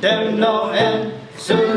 There's no end. Soon